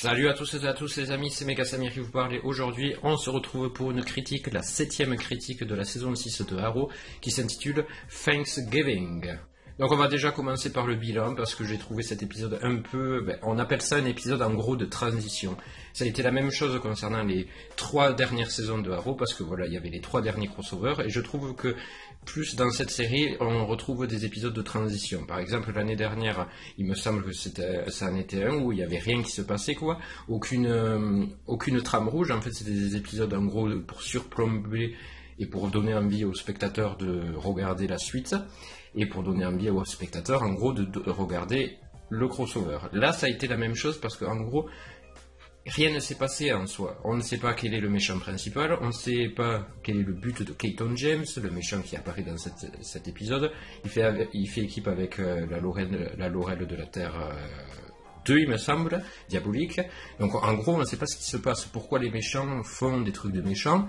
Salut à tous et à tous les amis, c'est Mega Samir qui vous parle aujourd'hui on se retrouve pour une critique, la septième critique de la saison 6 de Arrow qui s'intitule Thanksgiving. Donc on va déjà commencer par le bilan parce que j'ai trouvé cet épisode un peu, ben, on appelle ça un épisode en gros de transition. Ça a été la même chose concernant les trois dernières saisons de Arrow parce que voilà il y avait les trois derniers crossovers et je trouve que plus dans cette série on retrouve des épisodes de transition. Par exemple l'année dernière il me semble que c'était ça en était un où il y avait rien qui se passait quoi, aucune euh, aucune trame rouge. En fait c'était des épisodes en gros pour surplomber et pour donner envie aux spectateurs de regarder la suite et pour donner envie aux spectateurs, en gros, de, regarder le crossover. Là, ça a été la même chose parce qu'en gros, rien ne s'est passé en soi. On ne sait pas quel est le méchant principal, on ne sait pas quel est le but de Keaton James, le méchant qui apparaît dans cet épisode. Il fait, il fait équipe avec euh, la, Laurel, la Laurel de la Terre. 2, euh, il me semble, diabolique. Donc en gros, on ne sait pas ce qui se passe, pourquoi les méchants font des trucs de méchants,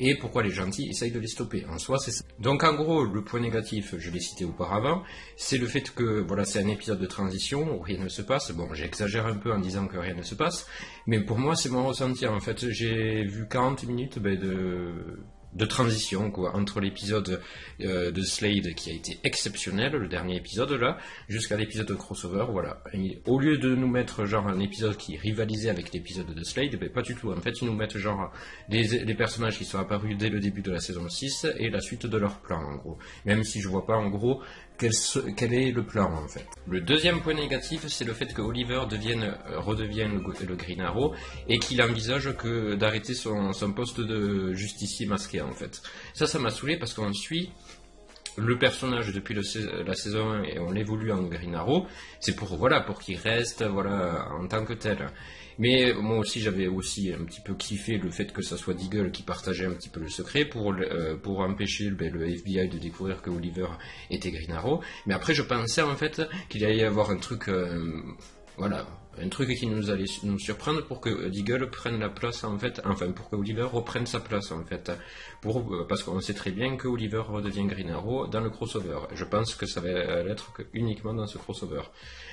et pourquoi les gentils essayent de les stopper. En soi, c'est ça. Donc en gros, le point négatif, je l'ai cité auparavant, c'est le fait que voilà, c'est un épisode de transition où rien ne se passe. Bon, j'exagère un peu en disant que rien ne se passe, mais pour moi, c'est mon ressenti. En fait, j'ai vu 40 minutes ben, de de transition quoi, entre l'épisode euh, de Slade qui a été exceptionnel, le dernier épisode là, jusqu'à l'épisode de crossover. Voilà. au lieu de nous mettre genre un épisode qui rivalisait avec l'épisode de Slade, ben, pas du tout. En fait, ils nous mettent genre les, personnages qui sont apparus dès le début de la saison 6 et la suite de leur plan en gros. Même si je vois pas en gros quel, est le plan en fait? Le deuxième point négatif, c'est le fait que Oliver devienne, euh, redevienne le, Green Arrow et qu'il envisage que d'arrêter son, poste de justicier masqué en fait. Ça, ça m'a saoulé parce qu'on suit le personnage depuis la saison 1 et on l'évolue en Green Arrow, c'est pour voilà pour qu'il reste voilà en tant que tel. Mais moi aussi, j'avais aussi un petit peu kiffé le fait que ça soit Deagle qui partageait un petit peu le secret pour, euh, pour empêcher ben, le FBI de découvrir que Oliver était Green Arrow. Mais après, je pensais en fait qu'il allait y avoir un truc, euh, voilà, un truc qui nous allait nous surprendre pour que Deagle prenne la place en fait, enfin pour que Oliver reprenne sa place en fait, pour, euh, parce qu'on sait très bien que Oliver redevient Green Arrow dans le crossover. Je pense que ça va être uniquement dans ce crossover.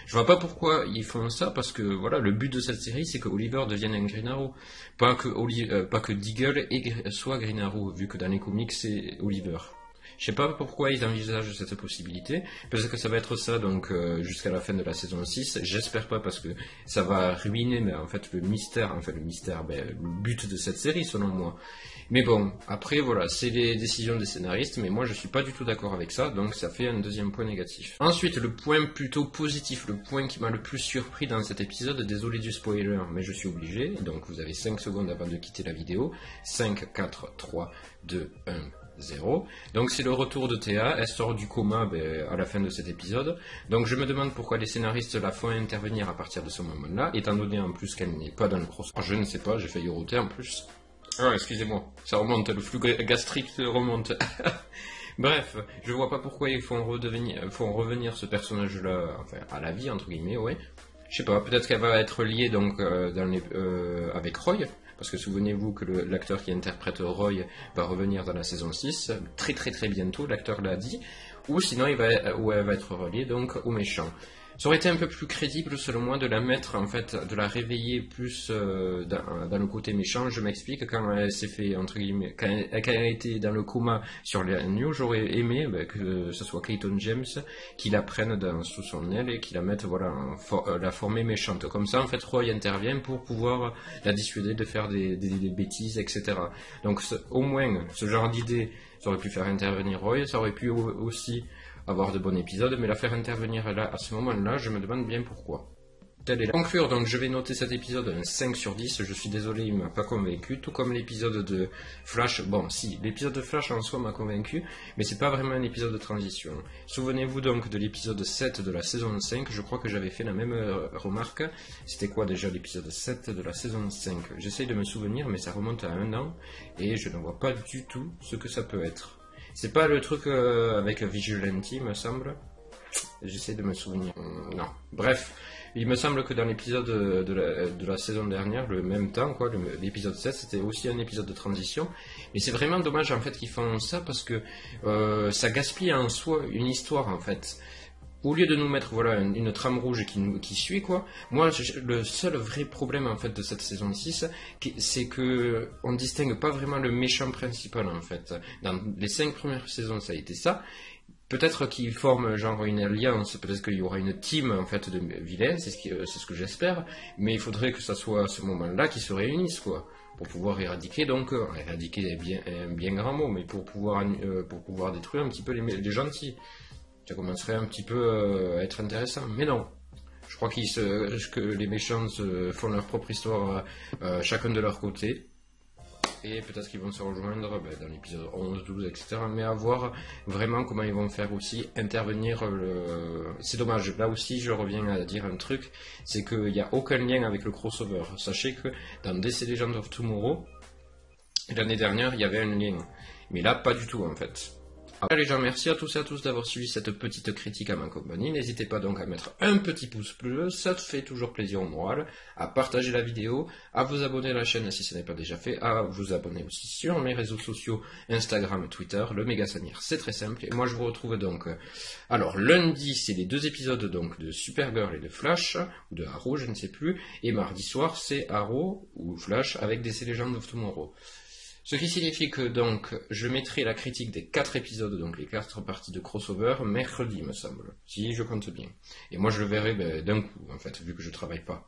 Je vois pas pourquoi ils font ça, parce que voilà, le but de cette série, c'est que Oliver devienne un Green Arrow. Pas que, euh, pas que Deagle soit Green Arrow, vu que dans les comics, c'est Oliver. Je sais pas pourquoi ils envisagent cette possibilité. Peut-être que ça va être ça donc euh, jusqu'à la fin de la saison 6. J'espère pas parce que ça va ruiner en fait le mystère, enfin le mystère, ben, le but de cette série selon moi. Mais bon, après voilà, c'est les décisions des scénaristes, mais moi je suis pas du tout d'accord avec ça, donc ça fait un deuxième point négatif. Ensuite, le point plutôt positif, le point qui m'a le plus surpris dans cet épisode, désolé du spoiler, mais je suis obligé, donc vous avez 5 secondes avant de quitter la vidéo. 5, 4, 3, 2, 1. 0. Donc c'est le retour de Théa, elle sort du coma ben, à la fin de cet épisode. Donc je me demande pourquoi les scénaristes la font intervenir à partir de ce moment-là, étant donné en plus qu'elle n'est pas dans le cross. Je ne sais pas, j'ai failli roter en plus. Ah, excusez-moi, ça remonte, le flux gastrique remonte. Bref, je vois pas pourquoi ils font, redevenir, revenir ce personnage-là, à la vie, entre guillemets, ouais. Je sais pas, peut-être qu'elle va être liée donc euh, euh, avec Roy, parce que souvenez-vous que l'acteur qui interprète Roy va revenir dans la saison 6, très très très bientôt, l'acteur l'a dit, ou sinon il va, ou elle va être reliée donc au méchant. Ça aurait été un peu plus crédible, selon moi, de la mettre, en fait, de la réveiller plus euh, dans, le côté méchant. Je m'explique, quand elle s'est fait, entre guillemets, quand elle, a été dans le coma sur les news, j'aurais aimé ben, que ce soit Clayton James qui la prenne dans, sous son aile et qui la mette, voilà, euh, la former méchante. Comme ça, en fait, Roy intervient pour pouvoir la dissuader de faire des, des bêtises, etc. Donc, au moins, ce genre d'idée, ça aurait pu faire intervenir Roy, ça aurait pu aussi avoir de bons épisodes, mais la faire intervenir là, à ce moment-là, je me demande bien pourquoi. Telle est la conclure, donc je vais noter cet épisode un 5 sur 10, je suis désolé, il m'a pas convaincu, tout comme l'épisode de Flash, bon si, l'épisode de Flash en soi m'a convaincu, mais c'est pas vraiment un épisode de transition. Souvenez-vous donc de l'épisode 7 de la saison 5, je crois que j'avais fait la même euh, remarque, c'était quoi déjà l'épisode 7 de la saison 5 J'essaye de me souvenir, mais ça remonte à un an, et je ne vois pas du tout ce que ça peut être. C'est pas le truc euh, avec Vigilante, me semble. J'essaie de me souvenir. Non. Bref, il me semble que dans l'épisode de la, saison dernière, le même temps, quoi, l'épisode 7, c'était aussi un épisode de transition. Mais c'est vraiment dommage en fait qu'ils font ça parce que euh, ça gaspille en soi une histoire en fait. Au lieu de nous mettre voilà une, trame rouge qui, qui suit quoi, moi le seul vrai problème en fait de cette saison 6, c'est que on distingue pas vraiment le méchant principal en fait. Dans les cinq premières saisons ça a été ça. Peut-être qu'ils forment genre une alliance, peut-être qu'il y aura une team en fait de vilains, c'est ce, euh, ce que j'espère, mais il faudrait que ça soit à ce moment-là qu'ils se réunissent quoi pour pouvoir éradiquer donc euh, éradiquer bien un bien grand mot mais pour pouvoir euh, pour pouvoir détruire un petit peu les, les gentils ça commencerait un petit peu euh, à être intéressant. Mais non. Je crois qu'ils se, que les méchants font leur propre histoire euh, chacun de leur côté. Et peut-être qu'ils vont se rejoindre ben, dans l'épisode 11, 12, etc. Mais à voir vraiment comment ils vont faire aussi intervenir le... C'est dommage. Là aussi, je reviens à dire un truc. C'est qu'il n'y a aucun lien avec le crossover. Sachez que dans DC Legends of Tomorrow, l'année dernière, il y avait un lien. Mais là, pas du tout en fait. Alors les gens, merci à tous et à tous d'avoir suivi cette petite critique à ma compagnie. N'hésitez pas donc à mettre un petit pouce bleu, ça te fait toujours plaisir au moral, à partager la vidéo, à vous abonner à la chaîne si ce n'est pas déjà fait, à vous abonner aussi sur mes réseaux sociaux, Instagram Twitter, le méga Samir, c'est très simple. Et moi je vous retrouve donc, euh, alors lundi c'est les deux épisodes donc de Supergirl et de Flash, ou de Arrow, je ne sais plus, et mardi soir c'est Arrow ou Flash avec DC Legends of Tomorrow. Ce qui signifie que donc je mettrai la critique des quatre épisodes, donc les quatre parties de crossover, mercredi me semble, si je compte bien. Et moi je le verrai ben, d'un coup en fait, vu que je travaille pas.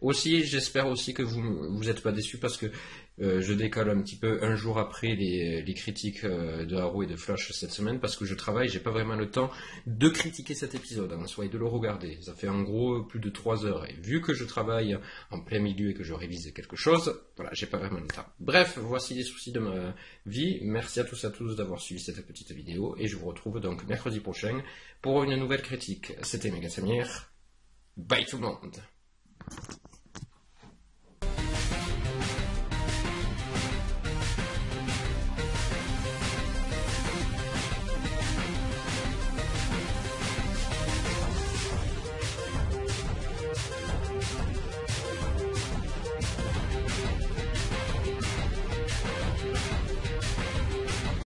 Aussi, j'espère aussi que vous vous êtes pas déçus parce que euh, je décale un petit peu un jour après les, critiques euh, de Arrow et de Flash cette semaine parce que je travaille, j'ai pas vraiment le temps de critiquer cet épisode en soi et de le regarder. Ça fait en gros plus de 3 heures et vu que je travaille en plein milieu et que je révise quelque chose, voilà, j'ai pas vraiment le temps. Bref, voici les soucis de ma vie. Merci à tous et à tous d'avoir suivi cette petite vidéo et je vous retrouve donc mercredi prochain pour une nouvelle critique. C'était Samir. Bye tout le monde.